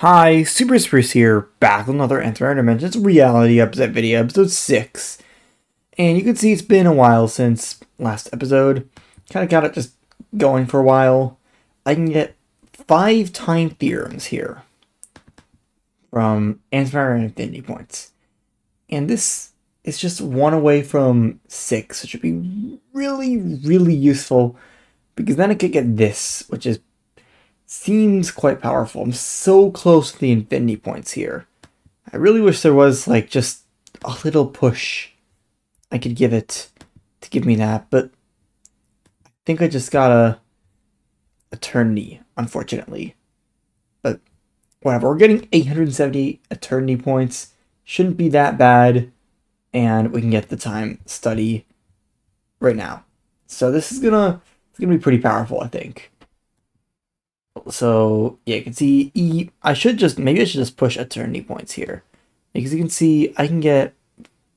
Hi, SuperSpruce here, back with another Antimatter Dimensions reality Update video, episode 6. And you can see it's been a while since last episode. Kind of got it just going for a while. I can get five time theorems here from Antimatter and Infinity Points. And this is just one away from six, which would be really, really useful because then I could get this, which is seems quite powerful. I'm so close to the infinity points here. I really wish there was like just a little push I could give it to give me that, but I think I just got a eternity, unfortunately. But whatever, we're getting 870 eternity points. Shouldn't be that bad, and we can get the time study right now. So this is gonna it's gonna be pretty powerful, I think. So yeah, you can see E. I should just maybe I should just push eternity points here, because you can see I can get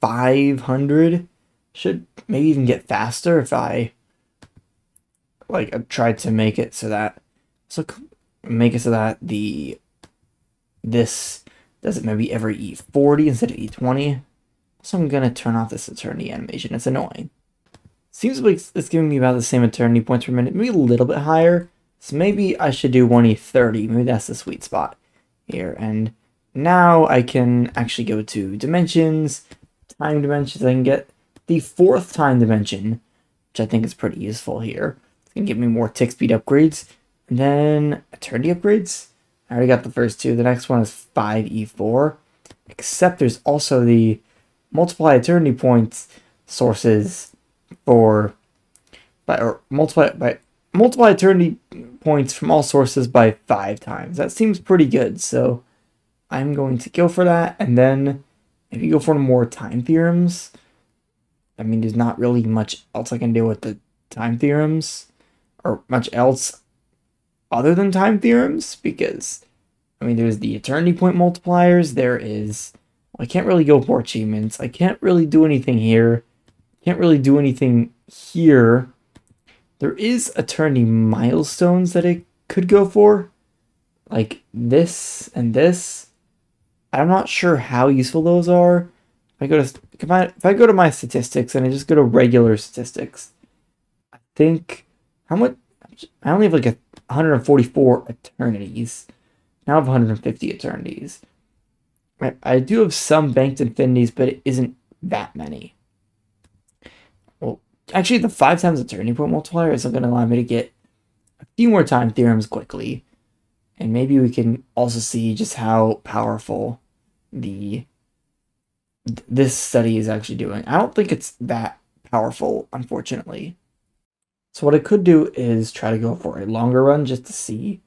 500. Should maybe even get faster if I like I tried to make it so that so make it so that the this does it maybe every E40 instead of E20. So I'm gonna turn off this eternity animation. It's annoying. Seems like it's giving me about the same eternity points per minute, maybe a little bit higher. So maybe I should do 1e30. Maybe that's the sweet spot here. And now I can actually go to dimensions, time dimensions. I can get the fourth time dimension, which I think is pretty useful here. It's going to give me more tick speed upgrades. And then eternity upgrades. I already got the first two. The next one is 5e4. Except there's also the multiply eternity points sources for by or multiply by multiply eternity points from all sources by five times. That seems pretty good, so I'm going to go for that. And then if you go for more time theorems, I mean, there's not really much else I can do with the time theorems, or much else other than time theorems, because, I mean, there's the eternity point multipliers, there is, I can't really go for achievements, I can't really do anything here, can't really do anything here, there is eternity milestones that it could go for. Like this and this. I'm not sure how useful those are. If I go to if I, if I go to my statistics and I just go to regular statistics, I think how much I only have like a 144 eternities. Now I have 150 eternities. I, I do have some banked infinities, but it isn't that many actually the five times eternity point multiplier is going to allow me to get a few more time theorems quickly. And maybe we can also see just how powerful the this study is actually doing. I don't think it's that powerful, unfortunately. So what I could do is try to go for a longer run just to see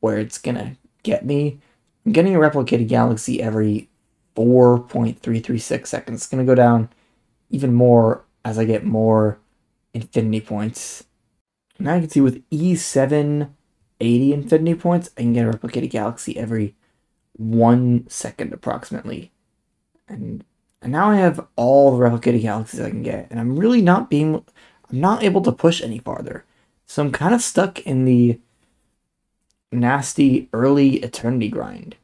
where it's gonna get me. I'm getting a replicanti galaxy every 4.336 seconds. It's gonna go down even more as I get more infinity points. Now you can see with E780 infinity points, I can get a replicanti galaxy every one second approximately. And and now I have all the replicanti galaxies I can get, and I'm really not being I'm not able to push any farther. So I'm kind of stuck in the nasty early eternity grind,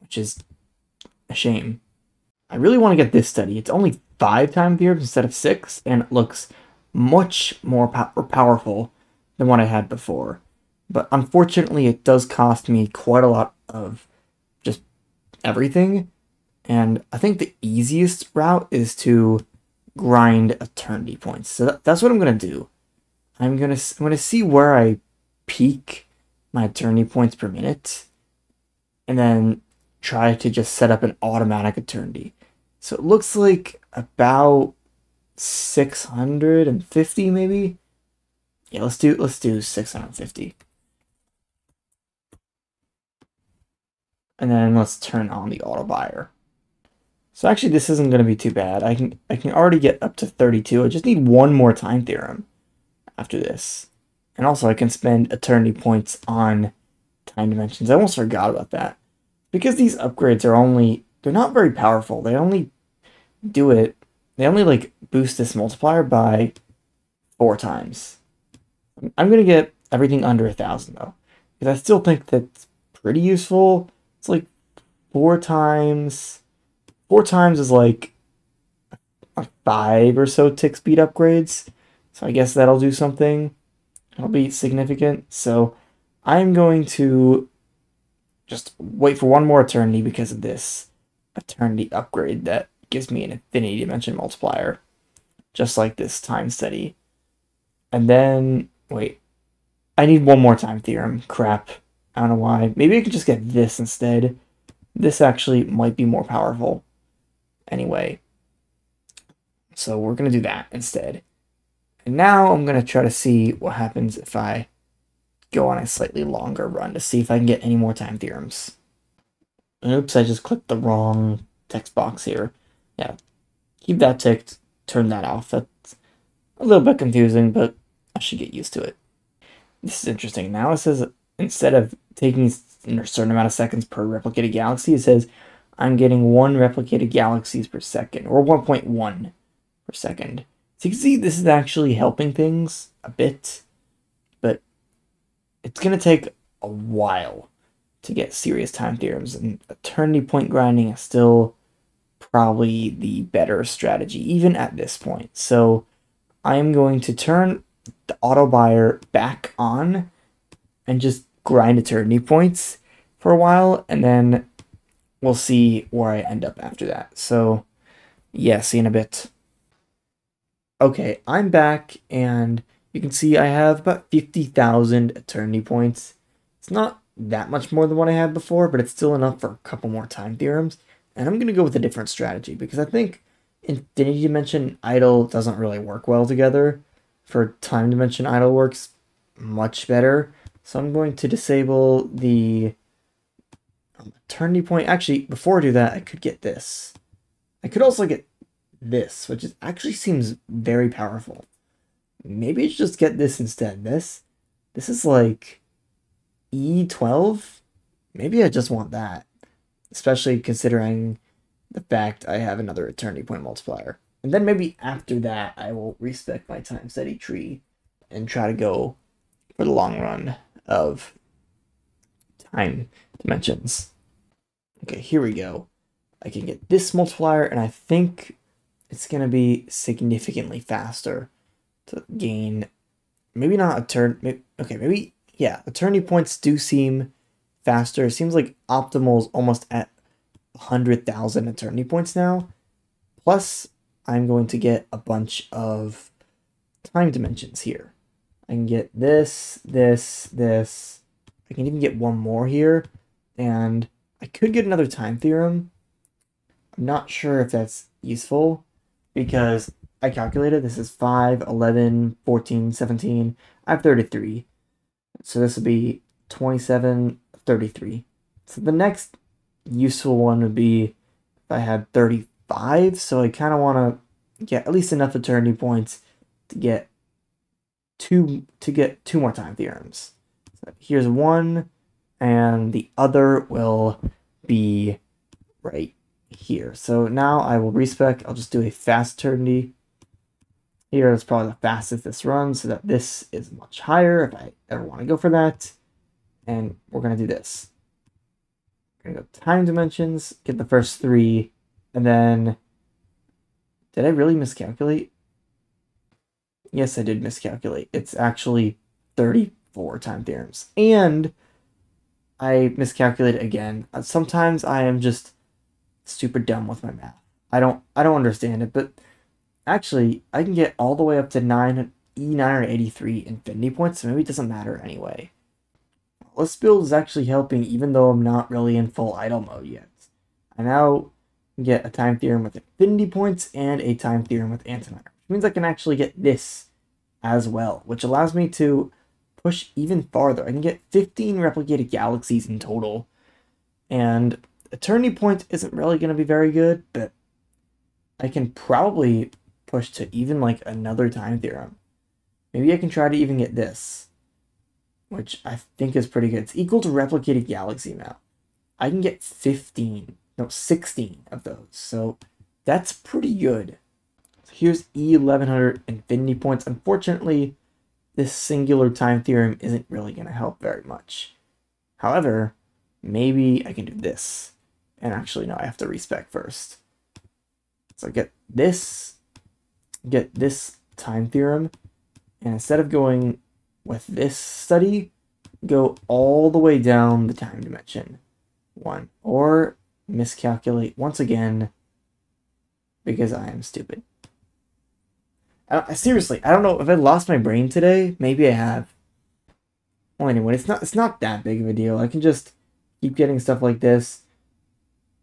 which is a shame. I really want to get this study. It's only five time theorems instead of six, and it looks much more po- powerful than what I had before. But unfortunately, it does cost me quite a lot of just everything. And I think the easiest route is to grind eternity points. So that, that's what I'm gonna do. I'm gonna I'm gonna see where I peak my eternity points per minute, and then try to just set up an automatic eternity. So it looks like about 650 maybe. Yeah, let's do let's do 650. And then let's turn on the auto buyer. So actually this isn't going to be too bad. I can I can already get up to 32. I just need one more time theorem after this. And also I can spend eternity points on time dimensions. I almost forgot about that. Because these upgrades are only they're not very powerful. They only do it. They only like boost this multiplier by four times. I'm gonna get everything under a thousand though, because I still think that's pretty useful. It's like four times. Four times is like five or so tick speed upgrades. So I guess that'll do something. It'll be significant. So I'm going to just wait for one more eternity because of this eternity upgrade that gives me an infinity dimension multiplier. Just like this time study. And then, wait. I need one more time theorem. Crap. I don't know why. Maybe I could just get this instead. This actually might be more powerful. Anyway. So we're going to do that instead. And now I'm going to try to see what happens if I go on a slightly longer run to see if I can get any more time theorems. Oops, I just clicked the wrong text box here. Yeah, keep that ticked, turn that off. That's a little bit confusing, but I should get used to it. This is interesting. Now it says instead of taking a certain amount of seconds per replicanti galaxy, it says I'm getting one replicanti galaxies per second, or 1.1 per second. So you can see this is actually helping things a bit, but it's going to take a while to get serious time theorems, and eternity point grinding is still probably the better strategy, even at this point. So I am going to turn the auto buyer back on and just grind eternity points for a while, and then we'll see where I end up after that. So, yeah, see in a bit. Okay, I'm back, and you can see I have about 50,000 eternity points. It's not that much more than what I had before, but it's still enough for a couple more time theorems. And I'm going to go with a different strategy because I think Infinity Dimension Idle doesn't really work well together. For Time Dimension Idle works much better. So I'm going to disable the Eternity Point. Actually, before I do that, I could get this. I could also get this, which is, actually seems very powerful. Maybe I should just get this instead. This, this is like E12. Maybe I just want that especially considering the fact I have another eternity point multiplier. And then maybe after that, I will respec my time study tree and try to go for the long run of time dimensions. Okay, here we go. I can get this multiplier, and I think it's going to be significantly faster to gain. Maybe not a turn. Okay, maybe, yeah, eternity points do seem faster. It seems like Optimal's almost at 100,000 eternity points now. Plus, I'm going to get a bunch of time dimensions here. I can get this, this, this. I can even get one more here. And I could get another time theorem. I'm not sure if that's useful because I calculated this is 5, 11, 14, 17. I have 33. So this would be 27, 33. So the next useful one would be if I had 35. So I kind of want to get at least enough eternity points to get two to get two more time theorems. So here's one, and the other will be right here. So now I will respec. I'll just do a fast eternity. Here is probably the fastest this runs, so that this is much higher if I ever want to go for that and we're going to do this. We're going to go time dimensions, get the first three, and then... Did I really miscalculate? Yes, I did miscalculate. It's actually 34 time theorems. And I miscalculated again. Uh, sometimes I am just super dumb with my math. I don't I don't understand it, but actually I can get all the way up to 9 E983 infinity points, so maybe it doesn't matter anyway. This build is actually helping even though I'm not really in full idle mode yet. I now get a time theorem with infinity points and a time theorem with Antimatter, which means I can actually get this as well, which allows me to push even farther. I can get 15 replicanti galaxies in total, and Eternity Point isn't really going to be very good, but I can probably push to even like another time theorem. Maybe I can try to even get this which I think is pretty good. It's equal to replicanti galaxy map. I can get 15, no, 16 of those. So that's pretty good. So here's E1100 infinity points. Unfortunately, this singular time theorem isn't really going to help very much. However, maybe I can do this. And actually, no, I have to respec first. So get this, get this time theorem, and instead of going with this study, go all the way down the time dimension. One. Or miscalculate once again because I am stupid. I, seriously, I don't know if I lost my brain today. Maybe I have. Well, anyway, it's not it's not that big of a deal. I can just keep getting stuff like this.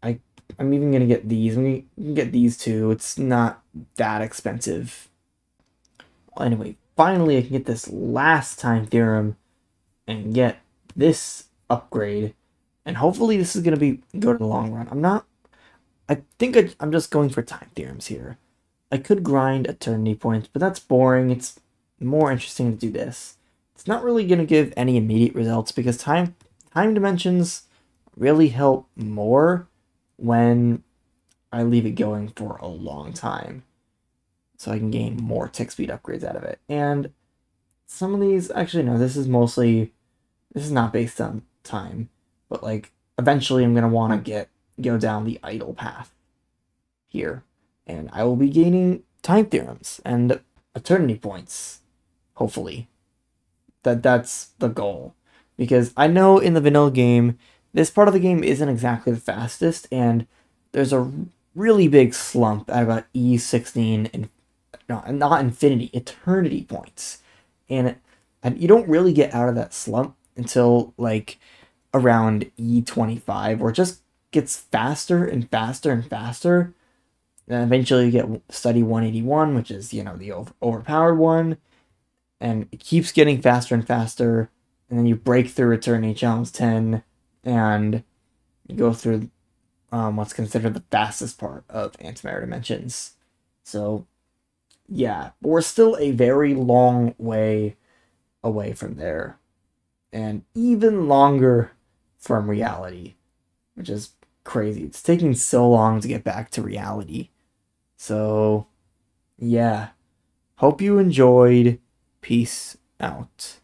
I I'm even gonna get these. I'm gonna get these too. It's not that expensive. Well, anyway, finally I can get this last time theorem and get this upgrade. And hopefully this is gonna be good in the long run. I'm not. I think I, I'm just going for time theorems here. I could grind eternity points, but that's boring. It's more interesting to do this. It's not really going to give any immediate results because time time dimensions really help more when I leave it going for a long time. So I can gain more tick speed upgrades out of it. And some of these, actually no, this is mostly, this is not based on time, but like eventually I'm going to want to get, go down the idle path here and I will be gaining time theorems and eternity points, hopefully. That that's the goal. Because I know in the vanilla game, this part of the game isn't exactly the fastest, and there's a really big slump at about E16 and no, not infinity, eternity points. And and you don't really get out of that slump until like around E25, where it just gets faster and faster and faster And eventually you get study 181, which is, you know, the over- overpowered one. And it keeps getting faster and faster. And then you break through Eternity Challenge 10 and you go through um, what's considered the fastest part of Antimatter Dimensions. So, yeah, but we're still a very long way away from there. And even longer from reality, which is crazy. It's taking so long to get back to reality. So, yeah. Hope you enjoyed. Peace out.